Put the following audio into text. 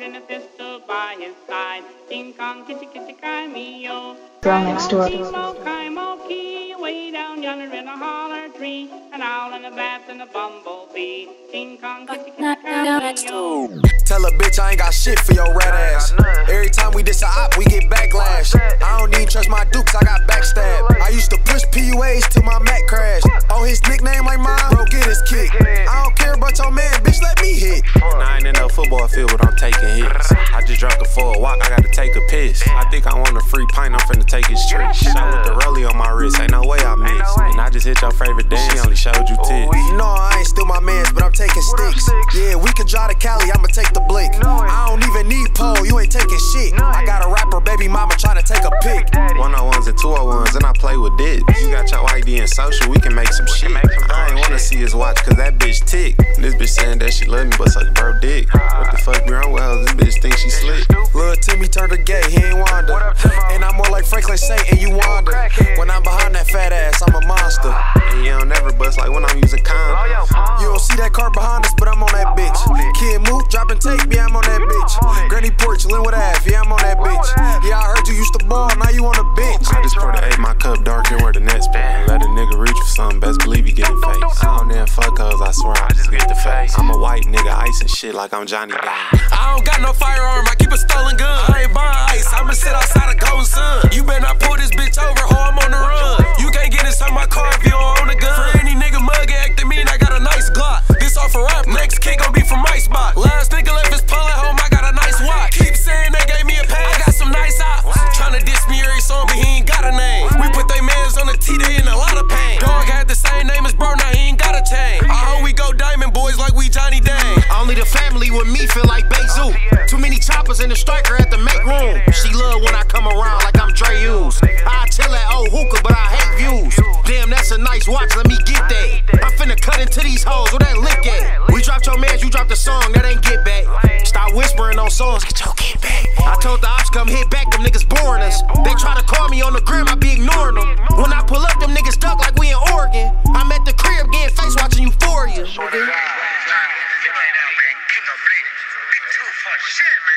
and a pistol by his side. King Kong, kitty, kitty, cry me, yo. Girl next door. Kimo, way down yonder in a holler tree. An owl and a bat and a bumblebee. King Kong, kitty, kitty, cry me, yo. Tell a bitch I ain't got shit for your rat ass. Every time we diss a op, we get backlash. I don't even trust my dukes, I got backstab. I used to push PUAs till my Mac crashed. Oh, his nickname like mine, bro, get his kick. I don't care about your man, bitch, let me hit. And I ain't in no football field, but I'm taking hits. I just dropped a full walk, I gotta take a piss. I think I want a free pint, I'm finna take his trick. Shot with the rollie on my wrist, ain't no way I miss. And I just hit your favorite dance, she only showed you tits. No, I ain't still my mans, but I'm taking sticks. Yeah, we can drive to Cali, I'ma take the blick. I don't even 201s, and I play with dick. You got your ID and social, we can make some shit. I ain't wanna see his watch, cause that bitch tick. This bitch saying that she love me, but suck bro dick. What the fuck be wrong with her? This bitch think she slick. Lil' Timmy turned her gay, he ain't Wanda. And I'm more like Franklin Saint and you wander. When I'm behind that fat ass, I'm a monster. And you don't never bust like when I'm using condoms. You don't see that car behind us, but I'm on that bitch. Kid move, dropping tape, yeah, I'm on that bitch. Granny Porch, Linwood Ave, yeah, I swear I just get the face. I'm a white nigga, ice and shit like I'm Johnny Dang. I don't got no firearm, with me feel like Bezu. Too many choppers in the striker at the make room. She love when I come around like I'm Dre Hughes. I tell that old hookah, but I hate views. Damn, that's a nice watch, let me get that. I finna cut into these hoes with that lick at. We dropped your mans, you dropped a song, that ain't get back. Stop whispering on songs, get your get back. I told the ops come hit back, them niggas boring us. They try to call me on the gram, I be ignoring them. When I pull up, them niggas stuck like we in Oregon. I'm at the crib getting face watching Euphoria. shit.